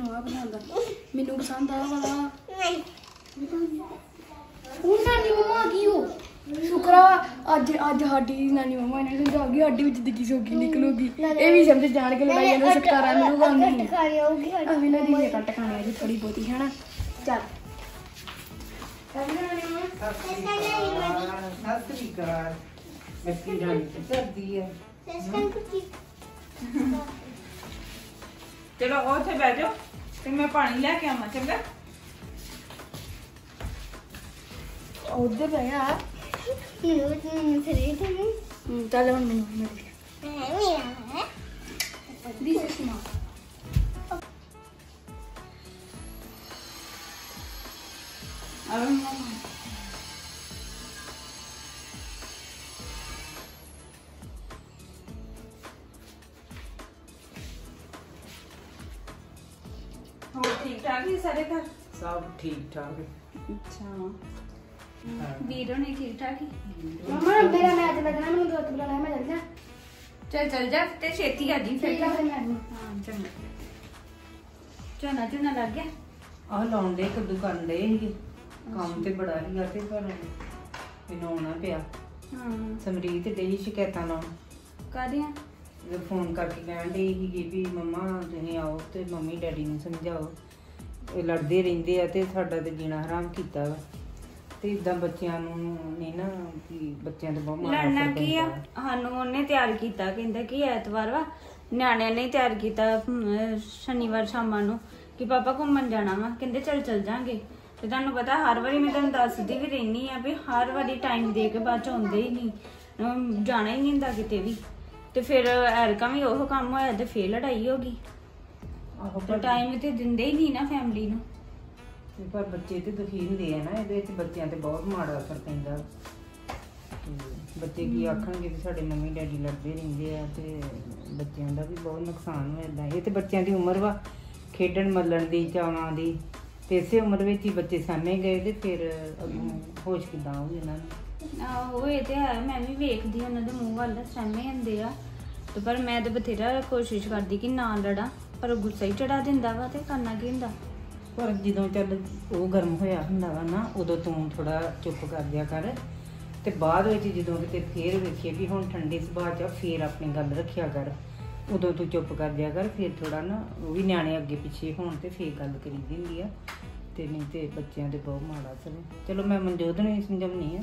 ਤੈਨੂੰ ਆ ਆ ਮੈਨੂੰ ਪਸੰਦ ਆ ਵਾਲਾ। ਨਹੀਂ ਉਹ ਨਾਨੀ ਮਮਾ ਕੀ ਹੋ? ਸ਼ੁਕਰਾ ਅੱਜ ਅੱਜ ਸਾਡੀ ਨਾਨੀ ਮਮਾ ਨੇ ਸਮਝਾ ਗਈ ਸਾਡੀ ਵੀ ਜ਼ਿੰਦਗੀ ਸੌਖੀ ਨਿਕਲੂਗੀ। ਇਹ ਵੀ ਸਮਝ ਜਾਣ ਕੇ ਲੜਾਈਆਂ ਨੂੰ ਸਟਕਾਰਾਂ ਮਿਲੂਗਾ ਨਹੀਂ ਖਾ ਜਾਊਗੀ ਆ ਵੀ ਨਾ ਦੀ ਕੱਟ ਖਾਣੇ ਆ ਜੀ ਥੋੜੀ ਬਹੁਤੀ ਹੈ ਨਾ ਚੱਲ। ਸਤਿ ਸ੍ਰੀ ਅਕਾਲ। ਰਾਣੀ ਕੀ ਕਰਦੀ ਹੈ ਚਲੋ ਉੱਥੇ ਬਹਿ ਜਾਓ। ਤੇ ਮੈਂ ਪਾਣੀ ਲੈ ਕੇ ਆਵਾਂ ਚੰਗਾ ਉਧਰ ਬਹਿ ਆ ਮੈਨੂੰ ਤੈਨੂੰ ਸਰੀ ਤੇ ਹੂੰ, ਚੱਲ ਹੁਣ ਮੈਨੂੰ ਮਿਲ ਮੈਂ ਮੇਰਾ ਹੈ ਦੀ ਸੁਣਾ ਆਵੇਂ ਮੰਮਾ ਠੀਕ ਠਾਕ ਹੀ ਸਾਰੇ ਘਰ? ਸਭ ਠੀਕ ਠਾਕ ਅੱਛਾ ਵੀਰੋ ਨੇ ਠੀਕ ਠਾਕ ਹੀ? ਮਮਾ ਮੇਰਾ ਮੈਚ ਲੱਗਣਾ ਮੈਨੂੰ ਦੋਸਤ ਬੁਲਾਣਾ ਮੈਂ ਚੱਲ ਜਾ। ਚੱਲ ਚੱਲ ਜਾ ਤੇ ਛੇਤੀ ਆ ਜੀ ਫਿਰ ਠੀਕ ਆ ਫਿਰ ਮੈਂ। ਹਾਂ ਚੰਗਾ। ਝੋਨਾ ਝੋਨਾ ਲੱਗ ਗਿਆ? ਆਹ ਲਾਉਣ ਦੇ ਕਦੋਂ ਕਰਨ ਦੇ ਸੀਗੇ। ਕੰਮ ਤੇ ਬੜਾ ਸੀਗਾ ਤੇ ਪਰ ਮੈਨੂੰ ਆਉਣਾ ਪਿਆ। ਹਾਂ। ਸਮਰੀਤ ਡੇ ਸ਼ਿਕਾਇਤਾਂ ਲਾਉਣ। ਕਾਦੀਆਂ ਜਦੋਂ ਫੋਨ ਕਰਕੇ ਕਹਿਣ ਦੇ ਸੀਗੇ ਵੀ ਮੰਮਾ ਤੁਸੀਂ ਆਓ ਤੇ ਮੰਮੀ ਡੈਡੀ ਨੂੰ ਸਮਝਾਓ। ਲੜਦੇ ਰਹਿੰਦੇ ਆ ਤੇ ਸਾਡਾ ਤੇ ਜੀਣਾ ਹਰਾਮ ਕੀਤਾ ਵਾ। ਤੇ ਇਦਾਂ ਬੱਚਿਆਂ ਨੂੰ ਨਹੀਂ ਨਾ ਕਿ ਬੱਚਿਆਂ ਤੇ ਬਹੁਤ ਮਾੜਾ ਲੜਨਾ ਕੀ ਆ। ਸਾਨੂੰ ਉਹਨੇ ਤਿਆਰ ਕੀਤਾ ਕਹਿੰਦਾ ਕਿ ਐਤਵਾਰ ਵਾ ਨਿਆਣਿਆਂ ਨੇ ਤਿਆਰ ਕੀਤਾ ਸ਼ਨੀਵਾਰ ਸ਼ਾਮਾਂ ਨੂੰ ਕਿ ਪਾਪਾ ਘੁੰਮਣ ਜਾਣਾ ਵਾ। ਕਹਿੰਦੇ ਚੱਲ ਚੱਲ ਜਾਾਂਗੇ। ਤੇ ਤੁਹਾਨੂੰ ਪਤਾ ਹਰ ਵਾਰੀ ਮੈਂ ਤੁਹਾਨੂੰ ਦੱਸਦੀ ਵੀ ਰਹਿਨੀ ਆ ਵੀ ਹਰ ਵਾਰੀ ਟਾਈਮ ਦੇ ਕੇ ਬਾਅਦ ਚ ਆਉਂਦੇ ਹੀ ਨਹੀਂ। ਜਾਣਾ ਹੀ ਨਹੀਂ ਹੁੰਦਾ ਕਿਤੇ ਵੀ। ਤੇ ਫਿਰ ਐਰਕਾ ਵੀ ਉਹ ਕੰਮ ਹੋਇਆ ਤੇ ਫੇਰ ਲੜਾਈ ਹੋ ਗਈ। ਆਹੋ ਤੇ ਟਾਈਮ ਤੇ ਦਿੰਦੇ ਹੀ ਨਹੀਂ ਨਾ ਫੈਮਿਲੀ ਨੂੰ। ਤੇ ਪਰ ਬੱਚੇ ਤੇ ਦੁਖੀ ਹੁੰਦੇ ਆ ਨਾ ਇਹਦੇ ਵਿੱਚ ਬੱਚਿਆਂ ਤੇ ਬਹੁਤ ਮਾੜਾ ਅਸਰ ਪੈਂਦਾ। ਤੇ ਬੱਚੇ ਕੀ ਆਖਣਗੇ ਵੀ ਸਾਡੇ ਮੰਮੀ ਡੈਡੀ ਲੜਦੇ ਰਹਿੰਦੇ ਆ ਤੇ ਬੱਚਿਆਂ ਦਾ ਵੀ ਬਹੁਤ ਨੁਕਸਾਨ ਹੋ ਜਾਂਦਾ ਇਹ ਤੇ ਬੱਚਿਆਂ ਦੀ ਉਮਰ ਵਾ ਖੇਡਣ ਮੱਲਣ ਦੀ ਚਾਵਾਂ ਦੀ। ਤੇ ਇਸੇ ਉਮਰ ਵਿੱਚ ਹੀ ਬੱਚੇ ਸਾਹਮਣੇ ਗਏ ਤੇ ਫਿਰ ਅੱਗੋਂ ਹੋਸ਼ ਕਿਦਾਂ ਹੋ ਇਹਨਾਂ ਨੂੰ? ਆਹੋ ਇਹ ਤੇ ਹੈ ਮੈਂ ਵੀ ਵੇਖਦੀ ਉਹਨਾਂ ਦੇ ਮੂੰਹ ਵੱਲ ਸਹਿਮੇ ਹੁੰਦੇ ਆ। ਤੇ ਪਰ ਮੈਂ ਤੇ ਬਥੇਰਾ ਕੋਸ਼ਿਸ਼ ਕਰਦੀ ਕਿ ਨਾ ਲੜਾਂ। ਪਰ ਉਹ ਗੁੱਸਾ ਹੀ ਚੜਾ ਦਿੰਦਾ ਵਾ ਤੇ ਕਰਨਾ ਕੀ ਹੁੰਦਾ? ਪਰ ਜਦੋਂ ਚੱਲ ਉਹ ਗਰਮ ਹੋਇਆ ਹੁੰਦਾ ਵਾ ਨਾ ਉਦੋਂ ਤੂੰ ਥੋੜਾ ਚੁੱਪ ਕਰ ਜਿਆ ਕਰ। ਤੇ ਬਾਅਦ ਵਿੱਚ ਜਦੋਂ ਕਿਤੇ ਫੇਰ ਵੇਖੀਏ ਵੀ ਹੁਣ ਠੰਡੇ ਸੁਭਾਅ ਚ ਆ, ਫੇਰ ਆਪਣੀ ਗੱਲ ਰੱਖਿਆ ਕਰ। ਉਦੋਂ ਤੂੰ ਚੁੱਪ ਕਰ ਜਿਆ ਕਰ ਫੇਰ ਥੋੜਾ ਨਾ ਉਹ ਵੀ ਨਿਆਣੇ ਅੱਗੇ ਪਿੱਛੇ ਹੋਣ ਤੇ ਫੇਰ ਗੱਲ ਕਰੀ ਦਿੰਦੀ ਆ। ਤੇ ਨਹੀਂ ਤੇ ਬੱਚਿਆਂ ਦੇ ਬਹੁਤ ਮਾੜਾ ਅਸਰ ਹੈ। ਚਲੋ ਮੈਂ ਮਨਜੋਤ ਨੂੰ ਹੀ ਸਮਝਾਉਣੀ ਆ।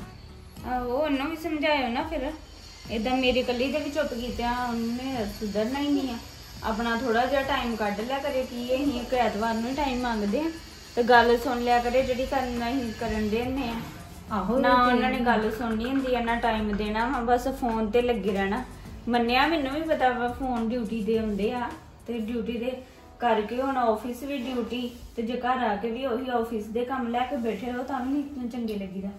ਆਹੋ ਉਹਨੂੰ ਵੀ ਸਮਝਾਇਓ ਨਾ ਫਿਰ। ਇਦਾਂ ਮੇਰੀ ਕੱਲੀ ਦੇ ਵੀ ਚੁੱਪ ਕੀਤਿਆਂ ਉਹਨੇ ਸੁਧਰਨਾ ਹੀ ਨਹੀਂ ਆ। ਆਪਣਾ ਥੋੜਾ ਜਿਹਾ ਟਾਈਮ ਕੱਢ ਲਿਆ ਕਰੇ ਕਿ ਅਸੀਂ ਇੱਕ ਐਤਵਾਰ ਨੂੰ ਟਾਈਮ ਮੰਗਦੇ ਆ ਤੇ ਗੱਲ ਸੁਣ ਲਿਆ ਕਰੇ ਜਿਹੜੀ ਕਰਨਾ ਹੀ ਕਰਨ ਦੇ ਨੇ ਆ ਆਹੋ ਨਾ ਉਹਨਾਂ ਨੇ ਗੱਲ ਸੁਣਨੀ ਹੁੰਦੀ ਆ ਨਾ ਟਾਈਮ ਦੇਣਾ ਵਾ ਬਸ ਫੋਨ ਤੇ ਲੱਗੇ ਰਹਿਣਾ। ਮੰਨਿਆ ਮੈਨੂੰ ਵੀ ਪਤਾ ਵਾ ਫੋਨ ਡਿਊਟੀ ਦੇ ਹੁੰਦੇ ਆ ਤੇ ਡਿਊਟੀ ਦੇ ਕਰਕੇ ਹੁਣ ਆਫਿਸ ਵੀ ਡਿਊਟੀ ਤੇ ਜੇ ਘਰ ਆ ਕੇ ਵੀ ਉਹੀ ਆਫਿਸ ਦੇ ਕੰਮ ਲੈ ਕੇ ਬੈਠੇ ਰਹੋ ਤਾਂ ਵੀ ਨਹੀਂ ਚੰਗੇ ਲੱਗੀਦਾ।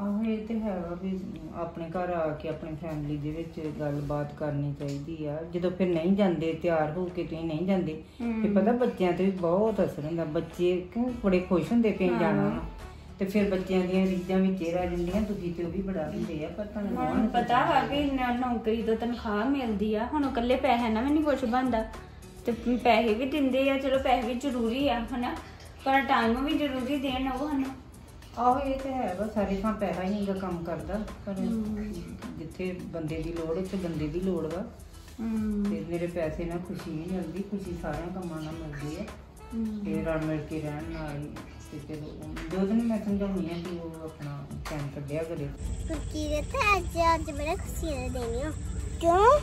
ਆਹੋ ਇਹ ਤੇ ਹੈ ਵਾ ਵੀ ਆਪਣੇ ਘਰ ਆ ਕੇ ਆਪਣੀ ਫੈਮਿਲੀ ਦੇ ਵਿੱਚ ਗੱਲਬਾਤ ਕਰਨੀ ਚਾਹੀਦੀ ਆ। ਜਦੋਂ ਫਿਰ ਨਹੀਂ ਜਾਂਦੇ ਤਿਆਰ ਹੋ ਕੇ ਤੁਸੀਂ ਨਹੀਂ ਜਾਂਦੇ ਤੇ ਪਤਾ ਬੱਚਿਆਂ ਤੇ ਵੀ ਬਹੁਤ ਅਸਰ ਹੁੰਦਾ। ਬੱਚੇ ਕਿਉਂ ਬੜੇ ਖੁਸ਼ ਹੁੰਦੇ ਪਏ ਜਾਣਾ ਵਾ। ਤੇ ਫਿਰ ਬੱਚਿਆਂ ਦੀਆਂ ਰੀਝਾਂ ਵਿੱਚ ਰਹਿ ਜਾਂਦੀਆਂ ਤੁਸੀਂ ਤੇ ਉਹ ਵੀ ਬੜਾ ਹੁੰਦੇ ਆ ਪਰ ਤੁਹਾਨੂੰ ਹੁਣ ਕੌਣ ਪਤਾ ਵਾ ਕਿ ਨਾ- ਨੌਕਰੀ ਤੋਂ ਤਨਖਾਹ ਮਿਲਦੀ ਆ। ਹੁਣ ਇਕੱਲੇ ਪੈਸੇ ਨਾਲ ਵੀ ਨਹੀਂ ਕੁਝ ਬਣਦਾ। ਤੇ ਪੈਸੇ ਵੀ ਦਿੰਦੇ ਆ ਚਲੋ ਪੈਸੇ ਵੀ ਜ਼ਰੂਰੀ ਆ ਹਨਾ? ਪਰ ਟਾਈਮ ਵੀ ਜ਼ਰੂਰੀ ਦੇਣ ਉਹ ਹਨ ਆਹੋ ਇਹ ਤੇ ਹੈ ਵਾ ਸਾਰੇ ਥਾਂ ਪੈਸਾ ਹੀ ਨਹੀਂਗਾ ਕੰਮ ਕਰਦਾ ਪਰ ਜਿੱਥੇ ਬੰਦੇ ਦੀ ਲੋੜ ਉੱਥੇ ਬੰਦੇ ਦੀ ਲੋੜ ਵਾ। ਤੇ ਮੇਰੇ ਪੈਸੇ ਨਾਲ ਖੁਸ਼ੀ ਨਹੀਂ ਮਿਲਦੀ ਖੁਸ਼ੀ ਸਾਰਿਆਂ ਕੰਮਾਂ ਨਾਲ ਮਿਲਦੀ ਹੈ। ਤੇ ਰਲ ਮਿਲ ਕੇ ਰਹਿਣ ਨਾਲ ਹੀ ਤੇ ਚਲੋ ਜੋ ਦਿਨ ਮੈਂ ਸਮਝਾਉਣੀ ਹੈ ਕਿ ਉਹ ਆਪਣਾ ਟਾਈਮ ਕੱਢਿਆ ਕਰੇ। ਕੁਕੀ ਦੇ ਤਾਂ ਅੱਜ ਅੱਜ ਬੜਾ ਖੁਸ਼ੀ ਦੇ ਦੇਣੀ ਹੋ ਕਿਉਂ?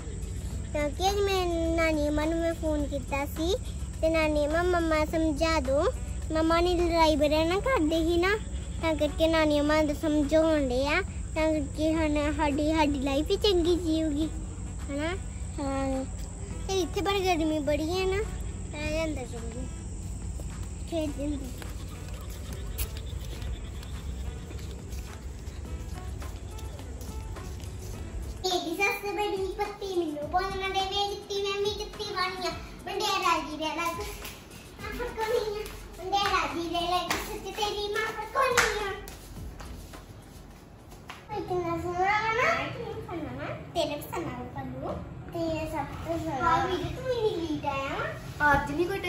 ਕਿਉਂਕਿ ਅੱਜ ਮੈਂ ਨਾਨੀ ਅਮਾ ਨੂੰ ਮੈਂ ਫੋਨ ਕੀਤਾ ਸੀ ਤੇ ਨਾਨੀ ਅਮਾ ਮੰਮਾ ਸਮਝਾ ਦੋ। ਮੰਮਾ ਨੇ ਲੜਾਈ ਬੜਾ ਨਾ ਕਰਦੇ ਸੀ ਨਾ। ਤਾਂ ਕਰਕੇ ਨਾਨੀ ਅਮਾ ਨੂੰ ਸਮਝਾਉਣ ਦੇ ਆ ਤਾਂ ਕਰਕੇ ਹੁਣ ਸਾਡੀ ਸਾਡੀ ਲਾਈਫ ਹੀ ਚੰਗੀ ਜੀਊਗੀ ਹਨਾ? ਹਾਂ। ਤੇ ਇੱਥੇ ਪਰ ਗਰਮੀ ਬੜੀ ਹੈ ਨਾ ਤਾਂ ਜਾਂਦਾ ਚੰਗੀ ਖੇਡ ਜਾਂਦੀ ਇਹਦੀ ਸੱਸ ਬੜੀ ਪੱਤੀ ਮੈਨੂੰ ਬੋਲਣਾ ਦੇ ਵੇ ਜਿੱਤੀ ਮੈਂ ਵੀ ਜਿੱਤੀ ਬਾਣੀਆਂ। ਬੰਦੇ ਰਾਜੀ ਦੇ ਲੱਗ ਆ ਫ਼ਰਕ ਨਹੀਂ ਆ ਬੰਦੇ ਰਾਜੀ ਦੇ ਲੱਗ ਸੱਚ ਤੇਰੀ ਮਾਂ ਫ਼ਰਕ ਨਹੀਂ ਆ ਮੈਂ ਕਿੰਨਾ ਸੁਣਾ ਨਾ ਸੁਣਾ ਨਾ ਤੇਰੇ ਪਸੰਦ ਆ ਪੱਲੂ ਤੇ ਸਭ ਤੋਂ ਜ਼ਿਆਦਾ ਹਾਂ ਵੀਰੇ ਤੂੰ ਮੇਰੀ ਲੀਡ ਆਇਆ ਅੱਜ ਨਹੀਂ ਕੋਈ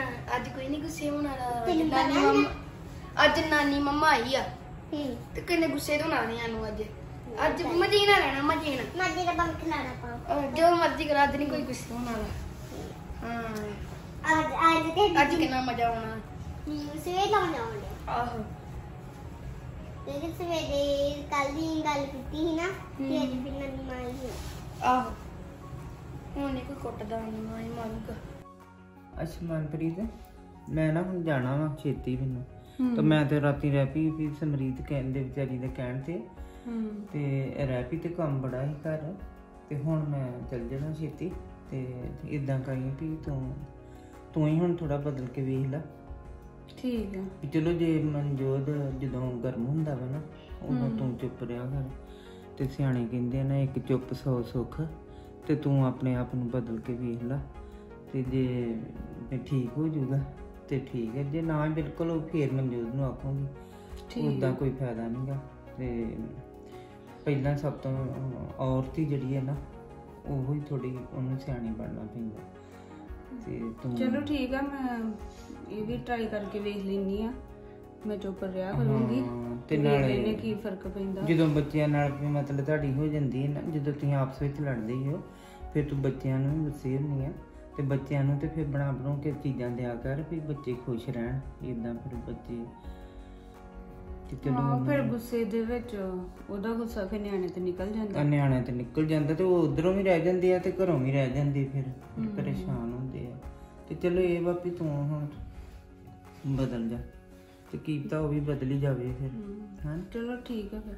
ਟੂਨਸ਼ਨ ਅੱਜ ਕੋਈ ਨਹੀਂ ਗੁੱਸੇ ਹੋਣ ਵਾਲਾ। ਤੈਨੂੰ ਅੱਜ ਨਾਨੀ ਪਤਾ ਮੰਮਾ ਅੱਜ ਨਾਨੀ ਮੰਮਾ ਆਈ ਆ। ਹੂੰ। ਤੇ ਕਿੰਨੇ ਗੁੱਸੇ ਤੋਂ ਨਾ ਨਹੀਂ ਆਨੂੰ ਅੱਜ ਅੱਜ ਮਜੇ ਨਾਲ ਰਹਿਣਾ ਮਜੇ ਨਾਲ। ਮਾਜੀ ਦਾ ਬੰਕ ਲਾਣਾ ਪਾ ਅਹ ਜੋ ਮਰਜ਼ੀ ਕਰਾ ਅੱਜ ਨਹੀਂ ਕੋਈ ਗੁੱਸੇ ਹੋਣ ਵਾਲਾ। ਹਾਂ। ਅੱਜ ਅੱਜ ਤੇ ਅੱਜ ਕਿੰਨਾ ਮਜ਼ਾ ਆਉਣਾ। ਸਵੇਰ ਲਾਉਣ ਆਉਂਦੇ ਆਹੋ। ਲੇਕਿਨ ਸਵੇਰੇ ਕੱਲ ਦੀ ਗੱਲ ਕੀਤੀ ਸੀ ਨਾ ਤੇ ਅੱਜ ਫਿਰ ਨੰਨੀ ਮਾਈ ਆਹੋ। ਹੁਣ ਨਹੀਂ ਕੋਈ ਕੁੱਟਦਾ ਨਹੀਂ ਮਾਈ ਮਾਰੂਗਾ। ਅੱਛਾ ਮਨਪ੍ਰੀਤ ਮੈਂ ਨਾ ਹੁਣ ਜਾਣਾ ਵਾ ਛੇਤੀ ਮੈਨੂੰ। ਤਾਂ ਮੈਂ ਤੇ ਰਾਤੀ ਰਹਿ ਪਈ ਵੀ ਸਮਰੀਤ ਕਹਿੰਦੇ ਵਿਚਾਰੀ ਦੇ ਕਹਿਣ ਤੇ। ਤੇ ਰਹਿ ਪਈ ਤੇ ਕੰਮ ਬੜਾ ਹੀ ਘਰ। ਤੇ ਹੁਣ ਮੈਂ ਚੱਲ ਜਾਣਾ ਛੇਤੀ। ਤੇ ਇਦਾਂ ਕਰੀ ਵੀ ਤੂੰ ਤੂੰ ਹੀ ਹੁਣ ਥੋੜਾ ਬਦਲ ਕੇ ਵੇਖ ਲੈ। ਠੀਕ ਆ। ਵੀ ਚਲੋ ਜੇ ਮਨਜੋਤ ਜਦੋਂ ਗਰਮ ਹੁੰਦਾ ਵਾ ਨਾ ਉਦੋਂ ਤੂੰ ਚੁੱਪ ਰਿਹਾ ਕਰ। ਤੇ ਸਿਆਣੇ ਕਹਿੰਦੇ ਨਾ ਇੱਕ ਚੁੱਪ ਸੌ ਸੁੱਖ। ਤੇ ਤੂੰ ਆਪਣੇ ਆਪ ਨੂੰ ਬਦਲ ਕੇ ਵੇਖ ਲੈ। ਤੇ ਜੇ ਠੀਕ ਹੋ ਜਾਊਗਾ ਤੇ ਠੀਕ ਹੈ। ਜੇ ਨਾ ਬਿਲਕੁਲ ਉਹ ਫੇਰ ਮਨਜੋਤ ਨੂੰ ਆਖੂਗੀ। ਠੀਕ ਉਦਾਂ ਕੋਈ ਫਾਇਦਾ ਨਹੀਂਗਾ ਤੇ ਪਹਿਲਾਂ ਸਭ ਤੋਂ ਔਰਤ ਹੀ ਜਿਹੜੀ ਹੈ ਨਾ ਉਹ ਹੀ ਥੋੜੀ ਉਹਨੂੰ ਸਿਆਣੀ ਬਣਨਾ ਪੈਂਦਾ। ਤੇ ਤੂੰ ਚਲੋ ਠੀਕ ਆ ਮੈਂ ਇਹ ਵੀ ਟਰਾਈ ਕਰਕੇ ਵੇਖ ਲੈਣੀ ਆ। ਮੈਂ ਚੁੱਪ ਰਿਹਾ ਕਰੂੰਗੀ। ਤੇ ਨਾਲੇ ਲੈਨੇ ਕੀ ਫ਼ਰਕ ਪੈਂਦਾ। ਜਦੋਂ ਬੱਚਿਆਂ ਨਾਲ ਵੀ ਮਤਲਬ ਤੁਹਾਡੀ ਹੋ ਜਾਂਦੀ ਹੈ ਨਾ ਜਦੋਂ ਤੁਸੀਂ ਆਪਸ ਵਿੱਚ ਲੜਦੇ ਹੀ ਫਿਰ ਤੂੰ ਬੱਚਿਆਂ ਨੂੰ ਵੀ ਦੱਸੇ ਹੁੰਦੀ ਆ ਤੇ ਬੱਚਿਆਂ ਨੂੰ ਤੇ ਫਿਰ ਬਣਾ ਬਣਾਉ ਕੇ ਚੀਜ਼ਾਂ ਦਿਆ ਕਰ ਵੀ ਬੱਚੇ ਖੁਸ਼ ਰਹਿਣ ਇਦਾਂ ਫਿਰ ਬੱਚੇ ਤੇ ਚਲੋ ਹਾਂ ਫਿਰ ਗੁੱਸੇ ਦੇ ਵਿੱਚ ਉਹਦਾ ਗੁੱਸਾ ਫਿਰ ਨਿਆਣੇ ਤੇ ਨਿਕਲ ਜਾਂਦਾ। ਆ ਨਿਆਣੇ ਤੇ ਨਿਕਲ ਜਾਂਦਾ ਤੇ ਉਹ ਉਧਰੋਂ ਵੀ ਰਹਿ ਜਾਂਦੇ ਆ ਤੇ ਘਰੋਂ ਵੀ ਰਹਿ ਜਾਂਦੇ ਫਿਰ ਪਰੇਸ਼ਾਨ ਹੁੰਦੇ ਆ। ਤੇ ਚਲੋ ਇਹ ਵਾ ਵੀ ਤੂੰ ਹੁਣ ਬਦਲ ਜਾ ਤੇ ਕੀਤਾ ਉਹ ਵੀ ਬਦਲੀ ਜਾਵੇ ਫਿਰ। ਹਾਂ। ਚਲੋ ਠੀਕ ਆ ਫਿਰ।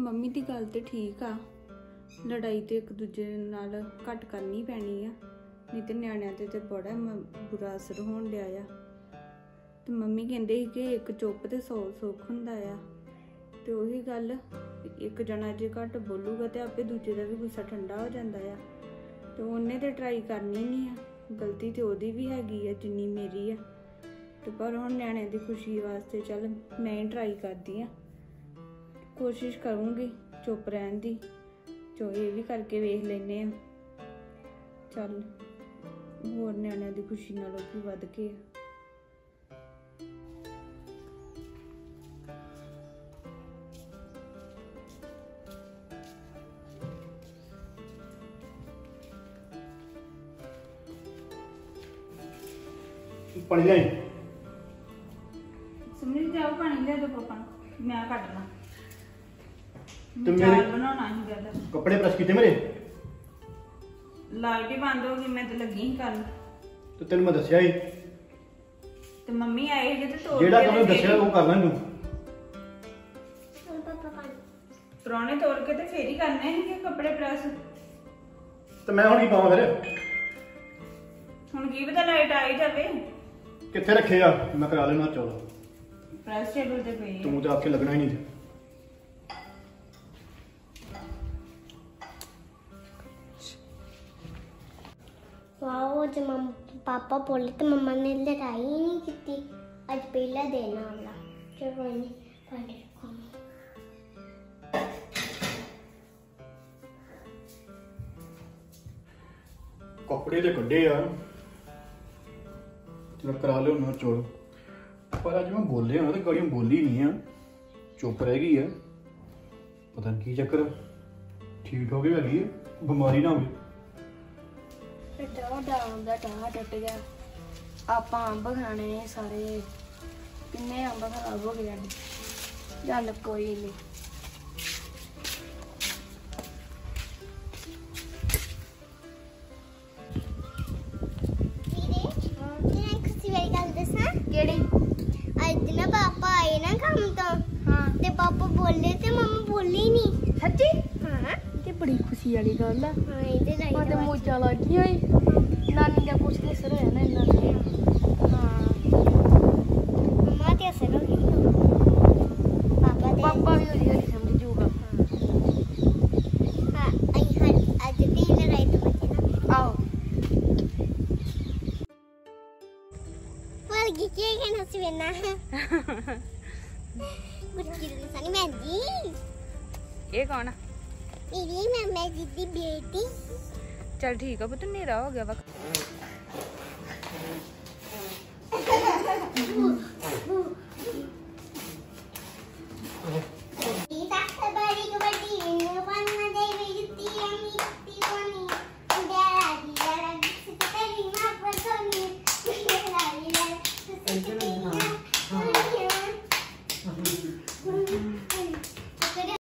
ਮੰਮੀ ਦੀ ਗੱਲ ਤੇ ਠੀਕ ਆ। ਲੜਾਈ ਤੇ ਇੱਕ ਦੂਜੇ ਨਾਲ ਘੱਟ ਕਰਨੀ ਪੈਣੀ ਆ। ਨਹੀਂ ਤੇ ਨਿਆਣਿਆਂ ਤੇ ਤੇ ਬੜਾ ਮ- ਬੁਰਾ ਅਸਰ ਹੋਣ ਡਿਆ ਆ। ਤੇ ਮੰਮੀ ਕਹਿੰਦੇ ਸੀ ਕਿ ਇੱਕ ਚੁੱਪ ਤੇ ਸੌ ਸੁੱਖ ਹੁੰਦਾ ਆ। ਤੇ ਉਹੀ ਗੱਲ, ਇੱਕ ਜਣਾ ਜੇ ਘੱਟ ਬੋਲੂਗਾ ਤੇ ਆਪੇ ਦੂਜੇ ਦਾ ਵੀ ਗੁੱਸਾ ਠੰਡਾ ਹੋ ਜਾਂਦਾ ਆ। ਤੇ ਉਹਨੇ ਤੇ ਟਰਾਈ ਕਰਨੀ ਨਹੀਂ ਆ। ਗਲਤੀ ਤੇ ਉਹਦੀ ਵੀ ਹੈਗੀ ਆ, ਜਿੰਨੀ ਮੇਰੀ ਆ। ਤੇ ਪਰ ਹੁਣ ਨਿਆਣਿਆਂ ਦੀ ਖੁਸ਼ੀ ਵਾਸਤੇ ਚੱਲ ਮੈਂ ਹੀ ਟਰਾਈ ਕਰਦੀ ਆ। ਕੋਸ਼ਿਸ਼ ਕਰੂੰਗੀ ਚੁੱਪ ਰਹਿਣ ਦੀ ਜੋ ਇਹ ਵੀ ਕਰਕੇ ਵੇਖ ਲੈਨੇ ਆ। ਚੱਲ ਹੋਰ ਨਿਆਣਿਆਂ ਦੀ ਖੁਸ਼ੀ ਨਾਲੋਂ ਵੀ ਵੱਧ ਕੇ। ਆ। ਪਾਣੀ ਲਿਆਈ? ਸਮਝ ਜਾਓ ਪਾਣੀ ਲੈ ਦੋ ਪਾਪਾ ਨੂੰ ਮੈਂ ਕੱਢ ਲਾਂ। ਤੇ ਮੇਰੇ- ਬਣਾਉਣਾ ਹੀ ਗੱਲ ਕੱਪੜੇ ਪ੍ਰੈਸ ਕੀਤੇ ਮੇਰੇ? ਲਾਈਟ ਹੀ ਬੰਦ ਹੋ ਗਈ ਮੈਂ ਤੇ ਲੱਗੀ ਹੀ ਕਰਨ ਤੇ ਤੈਨੂੰ ਮੈਂ ਦੱਸਿਆ ਹੀ ਤੇ ਮੰਮੀ ਆਏ ਜੇ ਤੇ ਤੋੜ ਜਿਹੜਾ ਕੇ ਕੰਮ ਤੇ ਦੱਸਿਆ ਉਹ ਕਰਨਾ ਤੂੰ। ਹੁਣ ਪਾਪਾ ਪਾਣੀ ਪ੍ਰਾਹੁਣੇ ਤੋੜ ਕੇ ਤੇ ਫੇਰ ਹੀ ਕਰਨੇ ਸੀ ਕੱਪੜੇ ਪ੍ਰੈਸ ਤੇ ਮੈਂ ਹੁਣ ਕੀ ਪਾਵਾਂ ਫਿਰ? ਹੁਣ ਕੀ ਪਤਾ ਲਾਈਟ ਆਈ ਜਾਵੇ। ਕਿੱਥੇ ਰੱਖੇ ਆ? ਮੈਂ ਕਰਾ ਲੈਣਾ ਚੌਲ। ਪ੍ਰੈਸ ਟੇਬਲ ਤੇ ਪਈ ਆ। ਤੂੰ ਤਾਂ ਆਖੇ ਲੱਗਣਾ ਹੀ ਨਹੀਂ। ਵਾਓ ਜੇ ਮਮ, ਪਾਪਾ ਬੋਲੇ ਤੇ ਮੰਮਾ ਨੇ ਲੜਾਈ ਨਹੀਂ ਕੀਤੀ। ਅੱਜ ਪਹਿਲਾ ਦਿਨ ਆ ਚਲੋ ਨਹੀਂ ਪਾਣੀ ਰੱਖੋ ਕੱਪੜੇ ਤੇ ਕੱਢੇ ਯਾਰ ਤੇ ਕਰਾ ਲਿਆ ਨਾ ਚੌਲ। ਪਰ ਅੱਜ ਮੈਂ ਬੋਲਿਆ ਨਾ ਤੇ ਗਾੜੀਆਂ ਬੋਲੀ ਨਹੀਂ ਆ। ਚੁੱਪ ਰਹਿ ਗਈ ਆ। ਪਤਾ ਨਹੀਂ ਕੀ ਚੱਕਰ ਠੀਕ ਹੋ ਗਈ ਹੈਗੀ ਬਿਮਾਰੀ ਨਾ ਹੋਵੇ। ਡਾਉਂ ਦਾ ਟਾਹ ਟੁੱਟ ਗਿਆ। ਆਪਾਂ ਅੰਬ ਖਾਣੇ ਸਾਰੇ। ਕਿੰਨੇ ਅੰਬ ਖਰਾਬ ਹੋ ਗਏ ਅੱਜ ਚੱਲ ਕੋਈ ਨਹੀਂ ਪਾਪਾ ਆਏ ਨਾ ਕੰਮ ਤੋਂ। ਹਾਂ। ਤੇ ਪਾਪਾ ਬੋਲੇ ਤੇ ਮੰਮਾ ਬੋਲੀ ਨਹੀਂ ਸੱਚੀ? ਬੜੀ ਖੁਸ਼ੀ ਵਾਲੀ ਗੱਲ ਆ। ਹਾਂ ਇਹਦੇ ਮੈਂ ਰਾਈਟ ਤੇ ਮੋਜਾ ਲੱਗ ਗਈ ਹੋਈ ਨਾਨੀ ਦਾ ਕੁਛ ਤੇ ਅਸਰ ਹੋਇਆ ਨਾ ਇੰਨਾ ਤੇ ਹਾਂ ਮਮਾ ਤੇ ਅਸਰ ਹੋ ਗਈ ਪਾਪਾ ਦੇ ਪਾਪਾ ਵੀ ਹੌਲੀ ਹੌਲੀ ਸਮਝ ਜੂਗਾ ਹਾਂ ਅਈ ਹਾਂ ਅੱਜ ਵੀ ਇਹਦੇ ਰਾਈਟ ਬੱਚੇ ਨਾ ਆਓ ਪਰ ਕੀ ਕੀ ਕਹਿਣਾ ਸੀ ਵੇਨਾ ਗੁੱਡ ਕੀ ਸਾਨੀ ਮੈਂ ਜੀ ਇਹ ਕੌਣ ਆ